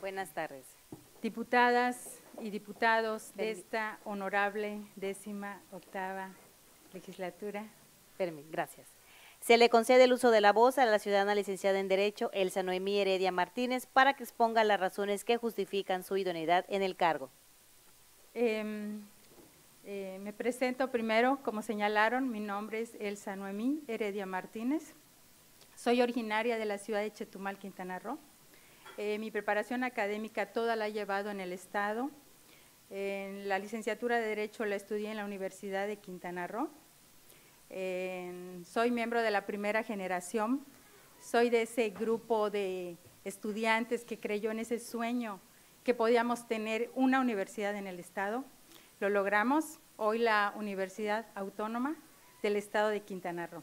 Buenas tardes. Diputadas y diputados de esta honorable décima octava legislatura. Permi, gracias. Se le concede el uso de la voz a la ciudadana licenciada en Derecho, Elsa Noemí Heredia Martínez, para que exponga las razones que justifican su idoneidad en el cargo. Em, eh, me presento primero, como señalaron, mi nombre es Elsa Noemí Heredia Martínez. Soy originaria de la ciudad de Chetumal, Quintana Roo. Eh, mi preparación académica toda la he llevado en el Estado. La licenciatura de Derecho la estudié en la Universidad de Quintana Roo soy miembro de la primera generación, soy de ese grupo de estudiantes que creyó en ese sueño que podíamos tener una universidad en el Estado. Lo logramos, hoy la Universidad Autónoma del Estado de Quintana Roo.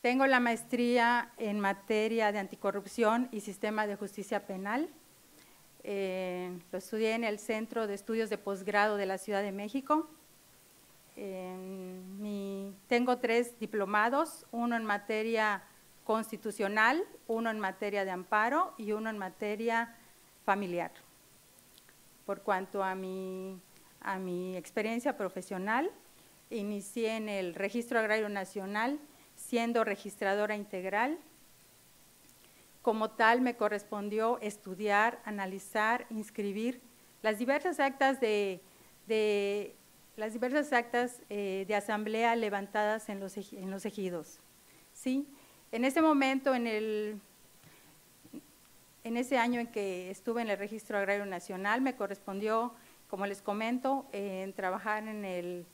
Tengo la maestría en materia de anticorrupción y sistema de justicia penal. Eh, lo estudié en el Centro de Estudios de Posgrado de la Ciudad de México tengo tres diplomados, uno en materia constitucional, uno en materia de amparo y uno en materia familiar. Por cuanto a mi, a mi experiencia profesional, inicié en el Registro Agrario Nacional siendo registradora integral. Como tal, me correspondió estudiar, analizar, inscribir las diversas actas de, las diversas actas eh, de asamblea levantadas en los, en los ejidos. ¿sí? En ese momento, en, el, en ese año en que estuve en el Registro Agrario Nacional, me correspondió, como les comento, en trabajar en el,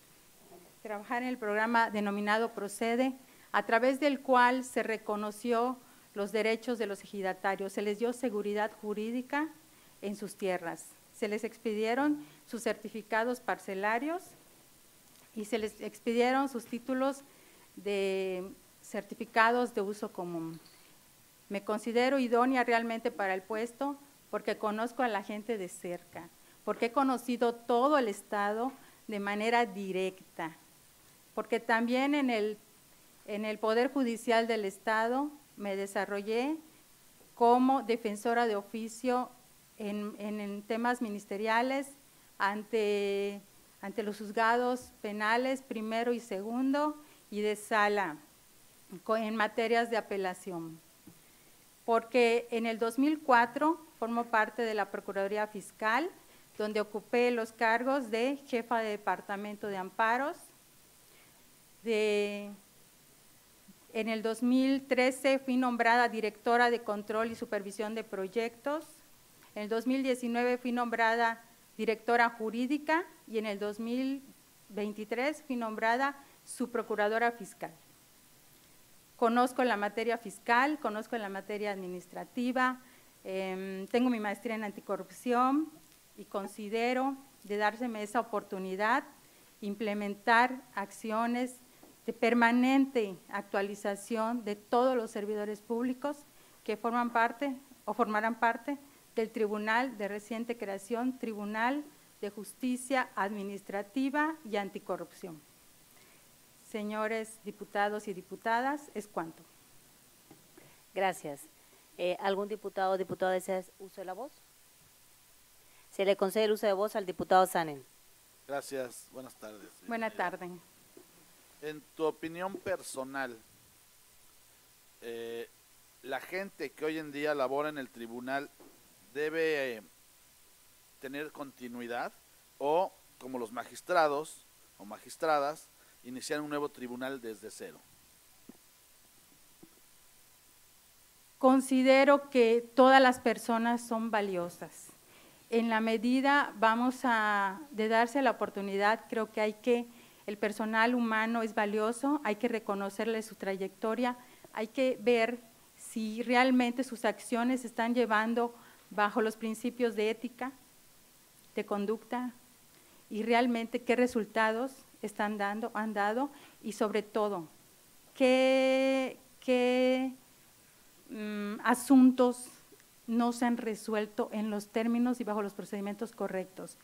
trabajar en el programa denominado Procede, a través del cual se reconoció los derechos de los ejidatarios, se les dio seguridad jurídica en sus tierras, se les expidieron sus certificados parcelarios y se les expidieron sus títulos de certificados de uso común. Me considero idónea realmente para el puesto porque conozco a la gente de cerca, porque he conocido todo el Estado de manera directa, porque también en el, en el Poder Judicial del Estado me desarrollé como defensora de oficio en, temas ministeriales ante ante los juzgados penales primero y segundo y de sala en materias de apelación. Porque en el 2004 formo parte de la Procuraduría Fiscal, donde ocupé los cargos de jefa de departamento de amparos. En el 2013 fui nombrada directora de control y supervisión de proyectos. En el 2019 fui nombrada directora jurídica y en el 2023 fui nombrada su procuradora fiscal. Conozco la materia fiscal, conozco la materia administrativa, em, tengo mi maestría en anticorrupción y considero de dárseme esa oportunidad implementar acciones de permanente actualización de todos los servidores públicos que forman parte o formarán parte del Tribunal de reciente creación, Tribunal de Justicia Administrativa y Anticorrupción. Señores diputados y diputadas, es cuanto. Gracias. Eh, ¿Algún diputado o diputada desea uso de la voz? Se le concede el uso de voz al diputado Sanen. Gracias. Buenas tardes. Buenas tardes. En tu opinión personal, eh, la gente que hoy en día labora en el tribunal debe eh, tener continuidad o, como los magistrados o magistradas, iniciar un nuevo tribunal desde cero. Considero que todas las personas son valiosas. En la medida vamos a de darse la oportunidad, creo que hay que el personal humano es valioso, hay que reconocerle su trayectoria, hay que ver si realmente sus acciones están llevando bajo los principios de ética, de conducta y realmente qué resultados están dando, han dado y sobre todo qué, mm, asuntos no se han resuelto en los términos y bajo los procedimientos correctos.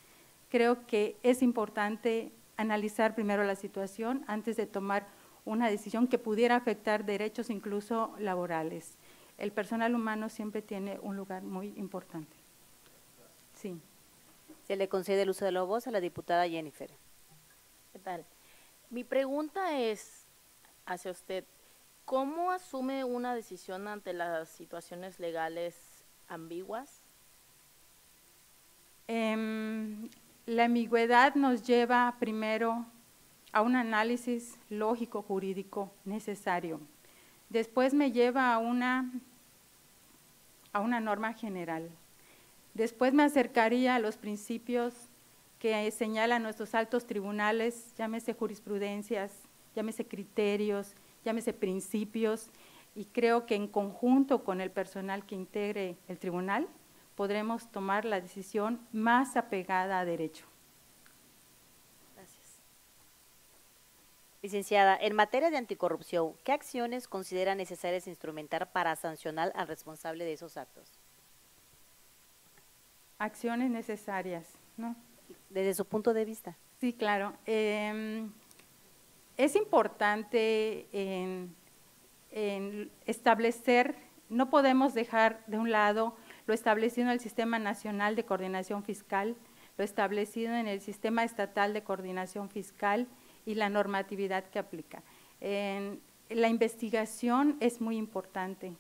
Creo que es importante analizar primero la situación antes de tomar una decisión que pudiera afectar derechos incluso laborales. el personal humano siempre tiene un lugar muy importante. Sí. Se le concede el uso de la voz a la diputada Jennifer. ¿Qué tal? Mi pregunta es hacia usted, ¿cómo asume una decisión ante las situaciones legales ambiguas? Em, la ambigüedad nos lleva primero a un análisis lógico jurídico necesario. Después me lleva a una, a una norma general. Después me acercaría a los principios que señalan nuestros altos tribunales, llámese jurisprudencias, llámese criterios, llámese principios, y creo que en conjunto con el personal que integre el tribunal podremos tomar la decisión más apegada a derecho. Gracias. Licenciada, en materia de anticorrupción, ¿qué acciones considera necesarias instrumentar para sancionar al responsable de esos actos? Acciones necesarias, ¿no? Desde su punto de vista. Sí, claro. Em, es importante en, en establecer, no podemos dejar de un lado lo establecido en el Sistema Nacional de Coordinación Fiscal, lo establecido en el Sistema Estatal de Coordinación Fiscal y la normatividad que aplica. la investigación es muy importante.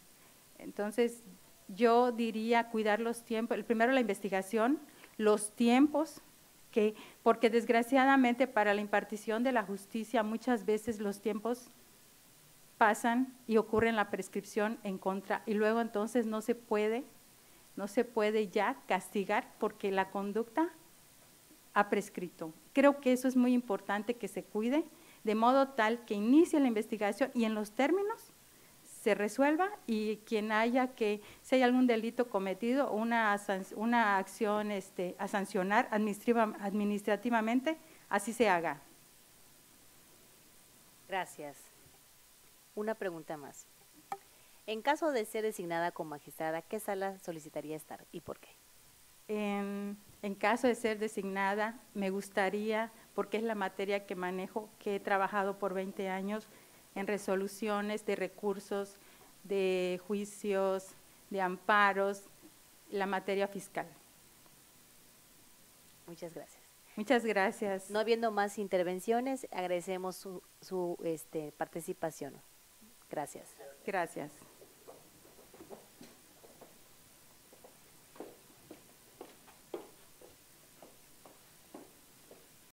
Entonces, yo diría cuidar los tiempos, el primero la investigación, los tiempos, que, porque desgraciadamente para la impartición de la justicia muchas veces los tiempos pasan y ocurren la prescripción en contra y luego entonces no se puede no se puede ya castigar porque la conducta ha prescrito. Creo que eso es muy importante que se cuide, de modo tal que inicie la investigación y en los términos se resuelva y quien haya que, si hay algún delito cometido, una, una acción este, a sancionar administrativamente, así se haga. Gracias. Una pregunta más. En caso de ser designada como magistrada, ¿qué sala solicitaría estar y por qué? En, caso de ser designada, me gustaría, porque es la materia que manejo, que he trabajado por 20 años en resoluciones de recursos, de juicios, de amparos, la materia fiscal. Muchas gracias. Muchas gracias. No habiendo más intervenciones, agradecemos su, su este, participación. Gracias. Gracias.